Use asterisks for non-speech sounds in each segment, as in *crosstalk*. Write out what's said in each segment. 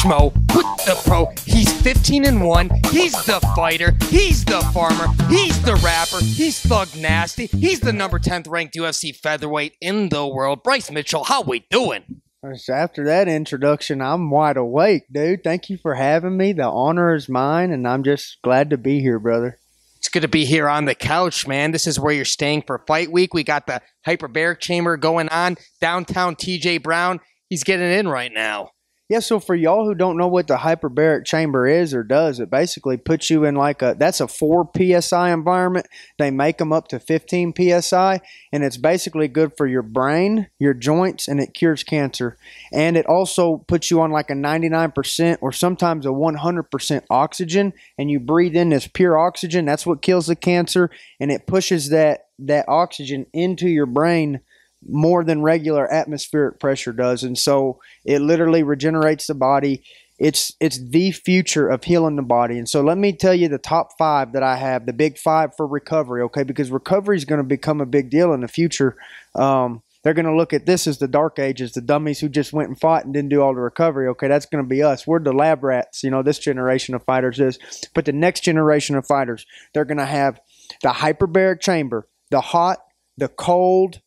Schmo with the pro. He's 15 and 1. He's the fighter. He's the farmer. He's the rapper. He's thug nasty. He's the number 10th ranked UFC featherweight in the world. Bryce Mitchell, how we doing? After that introduction, I'm wide awake, dude. Thank you for having me. The honor is mine, and I'm just glad to be here, brother. It's good to be here on the couch, man. This is where you're staying for fight week. We got the hyperbaric chamber going on. Downtown TJ Brown. He's getting in right now. Yeah, so for y'all who don't know what the hyperbaric chamber is or does, it basically puts you in like a that's a 4 psi environment. They make them up to 15 psi and it's basically good for your brain, your joints and it cures cancer. And it also puts you on like a 99% or sometimes a 100% oxygen and you breathe in this pure oxygen. That's what kills the cancer and it pushes that that oxygen into your brain more than regular atmospheric pressure does. And so it literally regenerates the body. It's it's the future of healing the body. And so let me tell you the top five that i have the big five for recovery okay? Because recovery is going to become a big deal in the future. Um, they're going to look at this as the dark ages the dummies who just went and fought and didn't do all the recovery okay? That's going to be us. We're the lab rats you know this generation of fighters is. But the next generation of fighters they're going to have the hyperbaric chamber the hot the cold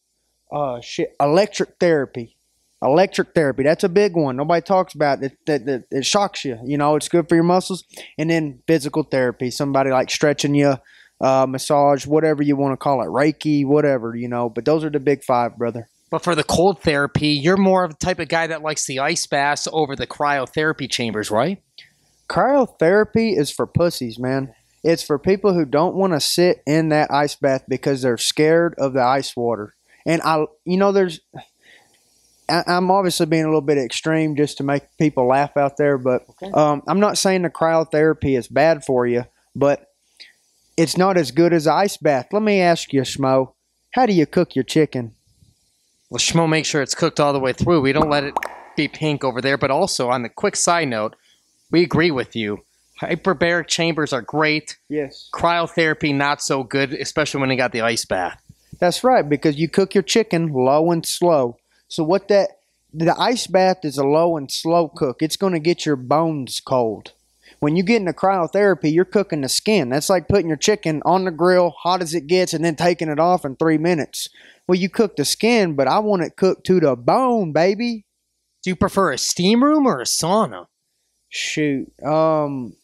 uh, shit, electric therapy. Electric therapy, that's a big one. Nobody talks about it. That, that, it shocks you. You know, it's good for your muscles. And then physical therapy, somebody like stretching you, uh, massage, whatever you want to call it, Reiki, whatever, you know. But those are the big five, brother. But for the cold therapy, you're more of the type of guy that likes the ice baths over the cryotherapy chambers, right? Cryotherapy is for pussies, man. It's for people who don't want to sit in that ice bath because they're scared of the ice water. And I, you know, there's, I, I'm obviously being a little bit extreme just to make people laugh out there, but Okay. um, I'm not saying the cryotherapy is bad for you, but it's not as good as ice bath. Let me ask you, Schmo, how do you cook your chicken? Well, Schmo, make sure it's cooked all the way through. We don't let it be pink over there. But also, on the quick side note, we agree with you. Hyperbaric chambers are great. Yes. Cryotherapy, not so good, especially when you got the ice bath. That's right, because you cook your chicken low and slow. So what that the ice bath is a low and slow cook. It's going to get your bones cold. When you get into cryotherapy, you're cooking the skin. That's like putting your chicken on the grill, hot as it gets, and then taking it off in three minutes. Well, you cook the skin, but I want it cooked to the bone, baby. Do you prefer a steam room or a sauna? Shoot. Um,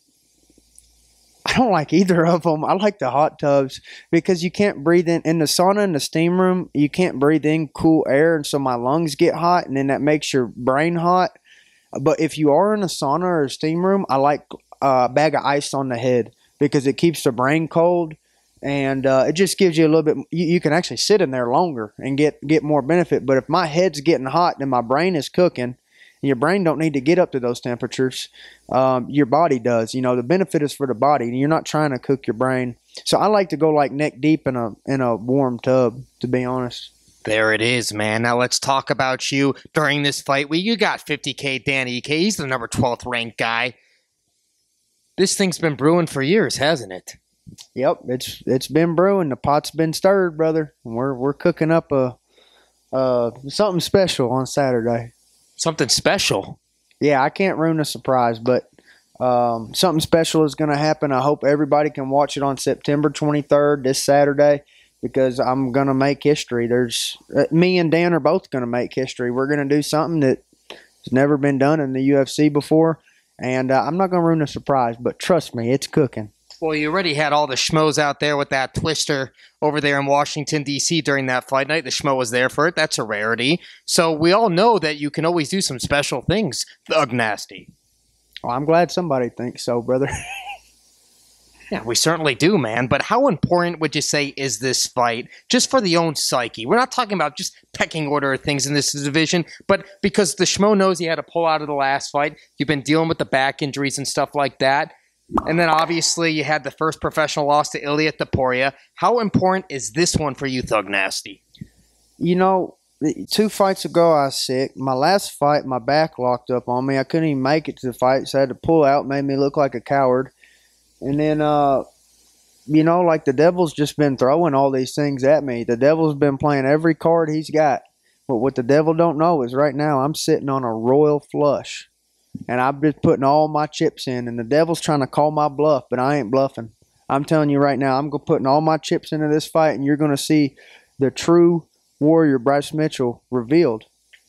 I don't like either of them. I like the hot tubs because you can't breathe in in the sauna in the steam room. You can't breathe in cool air, and so my lungs get hot, and then that makes your brain hot. But if you are in a sauna or a steam room, I like uh, a bag of ice on the head because it keeps the brain cold, and uh, it just gives you a little bit. You, you can actually sit in there longer and get get more benefit. But if my head's getting hot and my brain is cooking, your brain don't need to get up to those temperatures um, your body does you know the benefit is for the body you're not trying to cook your brain so i like to go like neck deep in a in a warm tub to be honest There it is, man. Now let's talk about you during this fight. We you got 50k Dan Ige. He's the number 12th ranked guy. This thing's been brewing for years, hasn't it? yep it's it's been brewing the pot's been stirred brother and we're we're cooking up a uh something special on saturday Something special. yeah i can't ruin a surprise but um, something special is going to happen. I hope everybody can watch it on september 23rd this saturday because i'm going to make history. There's uh, me and dan are both going to make history. We're going to do something that has never been done in the ufc before and uh, i'm not going to ruin a surprise but trust me it's cooking Well, you already had all the schmoes out there with that twister over there in Washington, D.C. during that fight night. The schmo was there for it. That's a rarity. So we all know that you can always do some special things, Thug Nasty. well, i'm glad somebody thinks so brother *laughs* Yeah, we certainly do, man. But how important would you say is this fight just for the own psyche? We're not talking about just pecking order of things in this division, but because the schmo knows he had to pull out of the last fight. You've been dealing with the back injuries and stuff like that. And then obviously you had the first professional loss to Ilya Topuria. How important is this one for you, Thug Nasty? you know, two fights ago I was sick. My last fight, my back locked up on me. I couldn't even make it to the fight, so I had to pull out. Made me look like a coward. And then, uh, you know, like the devil's just been throwing all these things at me. The devil's been playing every card he's got. But what the devil don't know is right now I'm sitting on a royal flush. And I'm just putting all my chips in. And the devil's trying to call my bluff, but I ain't bluffing. I'm telling you right now, I'm gonna putting all my chips into this fight, and you're going to see the true warrior Bryce Mitchell revealed.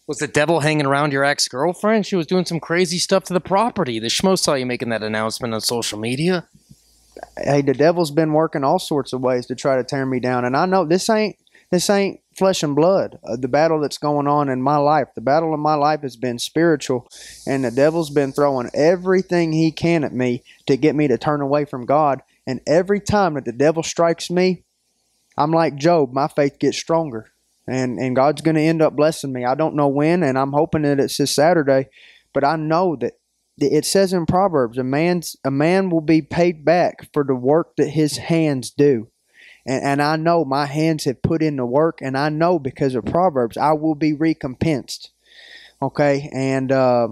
Was the devil hanging around your ex girlfriend? She was doing some crazy stuff to the property. The schmo saw you making that announcement on social media. Hey, the devil's been working all sorts of ways to try to tear me down, and I know this ain't this ain't flesh and blood. Uh, the battle that's going on in my life, the battle in my life has been spiritual, and the devil's been throwing everything he can at me to get me to turn away from God. And every time that the devil strikes me, I'm like Job, my faith gets stronger. And, and God's going to end up blessing me. I don't know when, and I'm hoping that it's this Saturday, but I know that it says in Proverbs, a man's a man will be paid back for the work that his hands do. And, and I know my hands have put in the work, and I know because of Proverbs, I will be recompensed. Okay, and uh,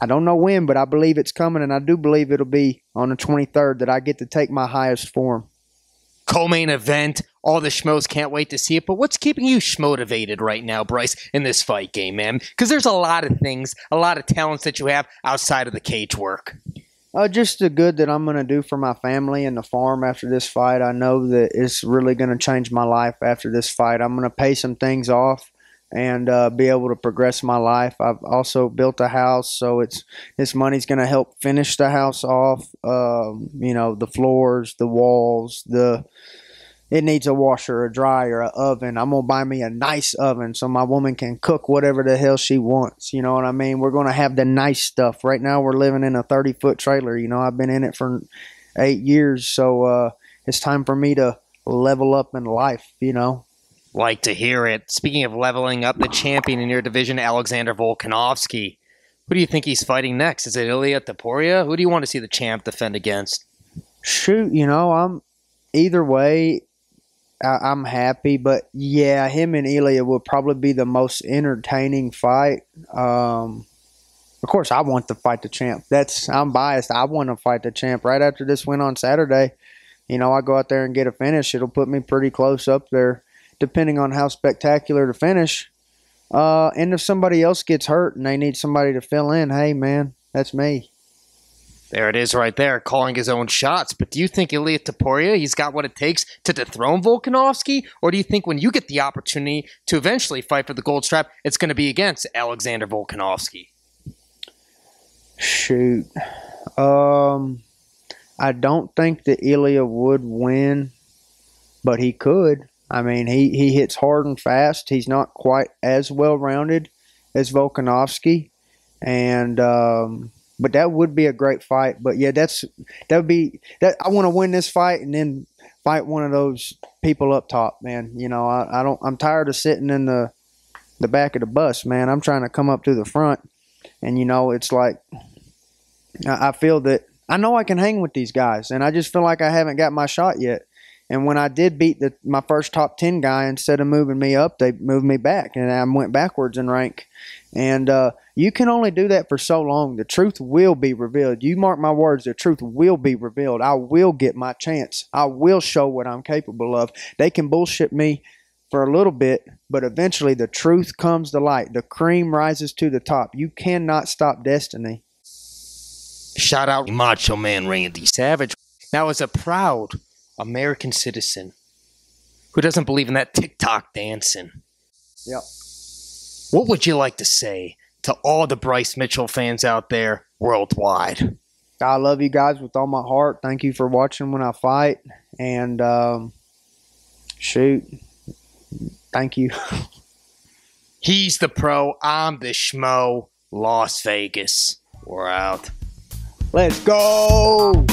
I don't know when, but I believe it's coming, and I do believe it'll be on the 23rd that I get to take my highest form. Co-main event. All the schmoes can't wait to see it. But what's keeping you schmotivated right now, Bryce, in this fight game, man? Because there's a lot of things, a lot of talents that you have outside of the cage work. Uh, just the good that I'm going to do for my family and the farm after this fight. I know that it's really going to change my life after this fight. I'm going to pay some things off and uh, be able to progress my life. I've also built a house, so it's this money's going to help finish the house off. Um, you know, the floors, the walls, the it needs a washer, a dryer, an oven. I'm gonna buy me a nice oven so my woman can cook whatever the hell she wants. You know what I mean? We're gonna have the nice stuff. Right now we're living in a 30 foot trailer. You know, I've been in it for eight years, so uh, it's time for me to level up in life. You know. Like to hear it. Speaking of leveling up, the champion in your division, Alexander Volkanovski. Who do you think he's fighting next? Is it Ilya Topuria? Who do you want to see the champ defend against? Shoot, you know, I'm either way I, am happy. But yeah, him and Ilia will probably be the most entertaining fight. Um, of course, I want to fight the champ. That's I'm biased. I want to fight the champ right after this win on Saturday. You know, I go out there and get a finish. It'll put me pretty close up there, depending on how spectacular the finish. Uh, and if somebody else gets hurt and they need somebody to fill in, hey man, that's me. There it is right there, calling his own shots. But do you think Ilya Topuria, he's got what it takes to dethrone Volkanovski? Or do you think when you get the opportunity to eventually fight for the gold strap, it's going to be against Alexander Volkanovski? Shoot. Um, I don't think that Ilya would win, but he could. I mean, he, he hits hard and fast. He's not quite as well rounded as Volkanovski. And, um, but that would be a great fight. But yeah, that's that would be that. I want to win this fight and then fight one of those people up top, man. You know, I, I don't. I'm tired of sitting in the the back of the bus, man. I'm trying to come up to the front, and you know, it's like I, I feel that I know I can hang with these guys, and I just feel like I haven't got my shot yet. And when I did beat the, my first top 10 guy, instead of moving me up, they moved me back and I went backwards in rank. And uh, you can only do that for so long. The truth will be revealed. You mark my words, the truth will be revealed. I will get my chance. I will show what I'm capable of. They can bullshit me for a little bit, but eventually the truth comes to light. The cream rises to the top. You cannot stop destiny. Shout out Macho Man Randy Savage. Now, as a proud American citizen who doesn't believe in that TikTok dancing. Yep. What would you like to say to all the Bryce Mitchell fans out there worldwide? I love you guys with all my heart. Thank you for watching when I fight. And um, shoot, thank you. *laughs* He's the pro. I'm the schmo. Las Vegas. We're out. Let's go.